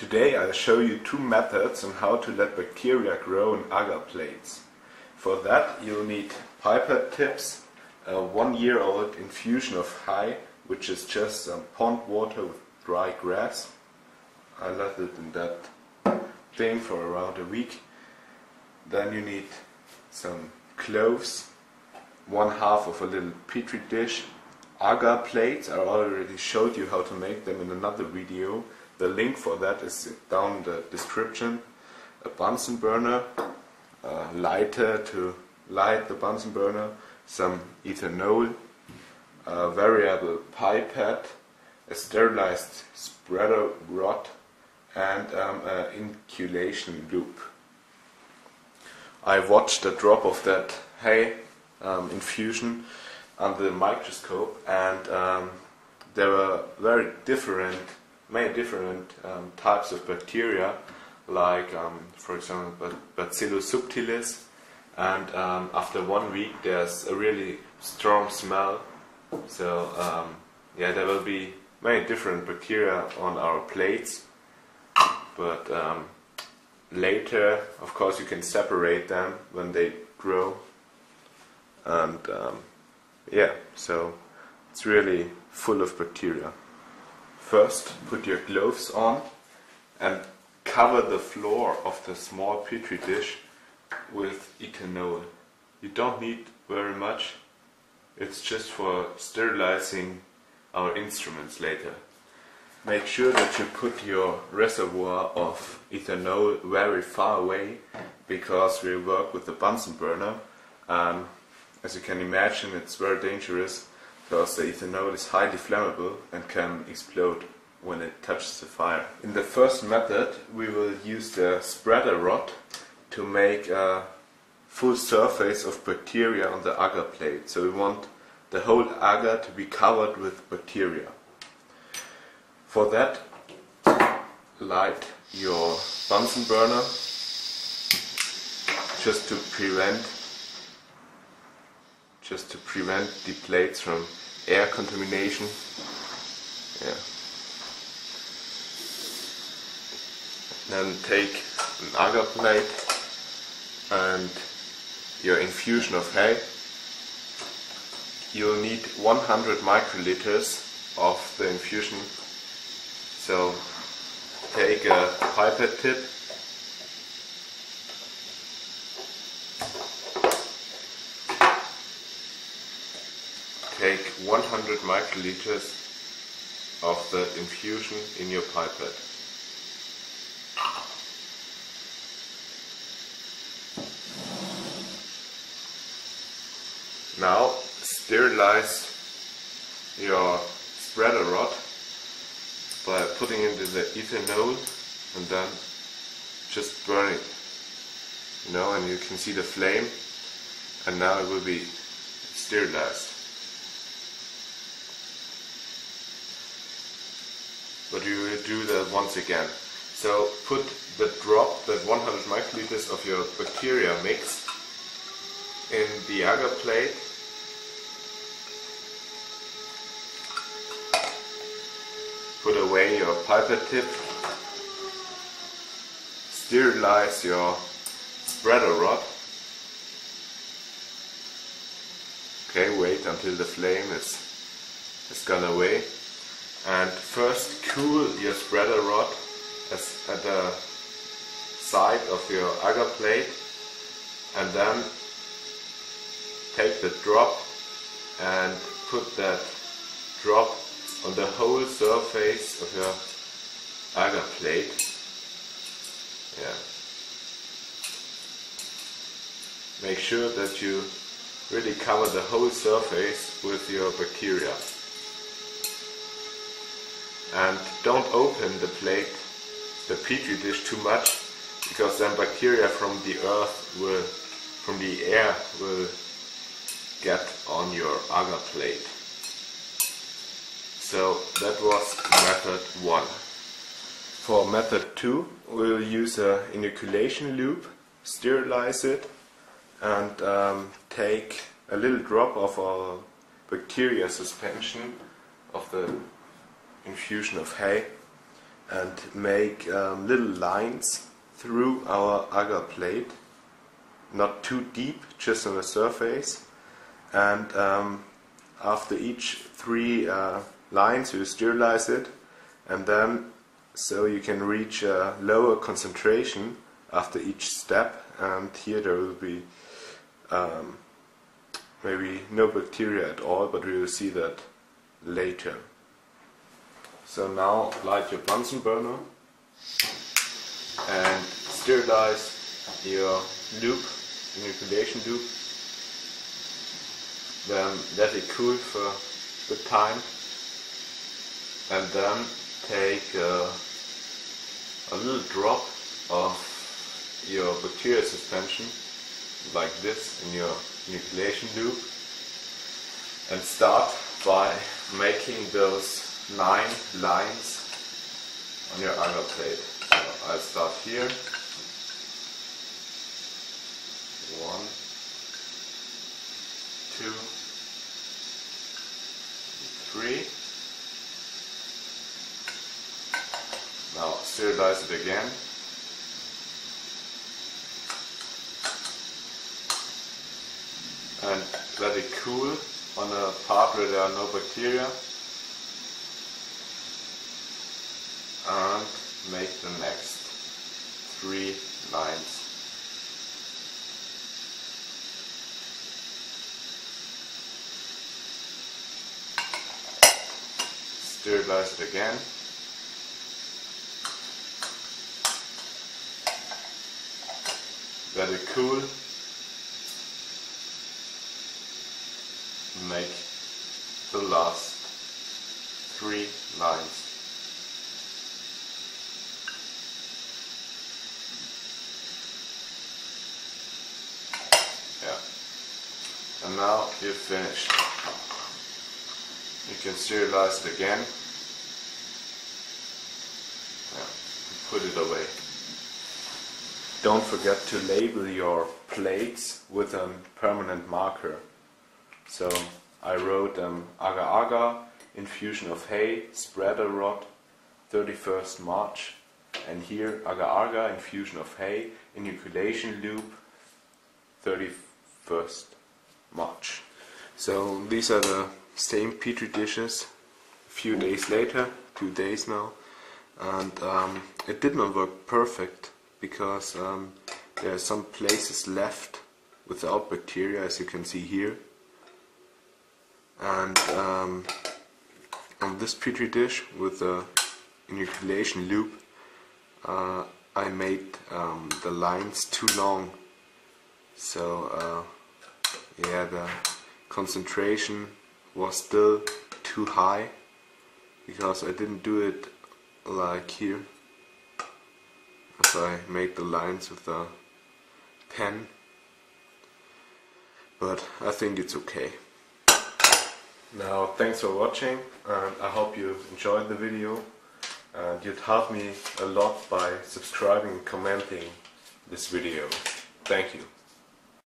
Today I'll show you two methods on how to let bacteria grow in agar plates. For that you'll need pipette tips, a one year old infusion of hay, which is just some pond water with dry grass. I left it in that thing for around a week. Then you need some cloves, one half of a little petri dish, agar plates. I already showed you how to make them in another video. The link for that is down in the description. A Bunsen burner, a lighter to light the Bunsen burner, some ethanol, a variable pipette, a sterilized spreader rod, and um, an inoculation loop. I watched a drop of that hay um, infusion under the microscope, and um, there were very different many different um, types of bacteria, like, um, for example, Bacillus subtilis. And um, after one week, there's a really strong smell. So, um, yeah, there will be many different bacteria on our plates. But um, later, of course, you can separate them when they grow. And um, yeah, so it's really full of bacteria. First, put your gloves on and cover the floor of the small petri dish with ethanol. You don't need very much, it's just for sterilizing our instruments later. Make sure that you put your reservoir of ethanol very far away because we work with the Bunsen burner. Um, as you can imagine, it's very dangerous because the ethanol is highly flammable and can explode when it touches the fire. In the first method we will use the spreader rod to make a full surface of bacteria on the agar plate. So we want the whole agar to be covered with bacteria. For that light your Bunsen burner just to prevent just to prevent the plates from air contamination. Yeah. Then take an agar plate and your infusion of hay. You'll need 100 microliters of the infusion. So take a pipette tip take 100 microliters of the infusion in your pipette. Now sterilize your spreader rod by putting it in the ethanol and then just burn it. You know, and you can see the flame and now it will be sterilized. But you will do that once again. So put the drop, that 100 microliters of your bacteria mix in the agar plate. Put away your pipette tip. Sterilize your spreader rod. Okay wait until the flame is, is gone away and first cool your spreader rod at the side of your agar plate and then take the drop and put that drop on the whole surface of your agar plate. Yeah. Make sure that you really cover the whole surface with your bacteria and don't open the plate, the petri dish too much because then bacteria from the earth will, from the air will get on your agar plate. So that was method 1. For method 2 we'll use a inoculation loop, sterilize it and um, take a little drop of our bacteria suspension of the infusion of hay and make um, little lines through our agar plate not too deep just on the surface. And um, after each three uh, lines you sterilize it. And then so you can reach a lower concentration after each step. And here there will be um, maybe no bacteria at all but we will see that later. So now light your Bunsen burner and sterilize your loop, inoculation loop. Then let it cool for a the time and then take uh, a little drop of your bacterial suspension like this in your inoculation loop and start by making those nine lines on your agar plate. So I'll start here. One, two, three. Now sterilize it again. And let it cool on a part where there are no bacteria. And make the next three lines. Sterilize it again. Let it cool. Make the last three lines. Yeah. And now you're finished. You can sterilize it again. Yeah. Put it away. Don't forget to label your plates with a permanent marker. So I wrote um, Agar Agar, infusion of hay, spreader rod, 31st March. And here Agar Agar, infusion of hay, inoculation loop, 31st March. So these are the same petri dishes a few days later, two days now. And um, it did not work perfect because um, there are some places left without bacteria as you can see here and um, on this petri dish with the inoculation loop uh, I made um, the lines too long so uh, yeah the concentration was still too high because I didn't do it like here. So I made the lines with the pen. But I think it's okay. Now thanks for watching and I hope you enjoyed the video. And you'd help me a lot by subscribing and commenting this video. Thank you.